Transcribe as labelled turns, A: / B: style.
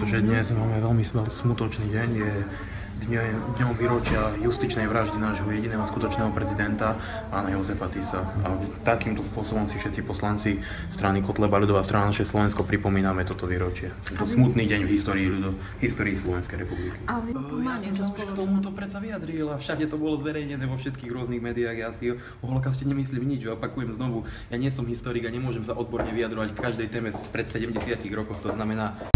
A: pretože dnes máme veľmi smutočný deň. Je dňom výročia justičnej vraždy nášho jediného skutočného prezidenta, pána Jozefa Tisa. A takýmto spôsobom si všetci poslanci strany Kotleba ľudová strana naše Slovensko pripomíname toto výročie. To vy... smutný deň v histórii, ľudo, histórii Slovenskej republiky.
B: A vy
C: ja som sa k tomuto predsa vyjadril a všade to bolo zverejnené vo všetkých rôznych médiách. Ja si o holokauste nemyslím nič, opakujem znovu. Ja nie som historik a nemôžem sa odborne vyjadrovať k každej téme pred 70 rokov, to znamená...